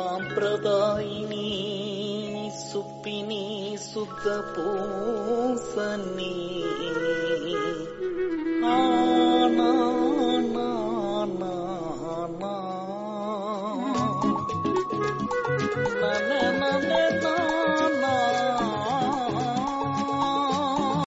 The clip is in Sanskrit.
साम्प्रदायिनी सुप्पिनी सुतपोसन्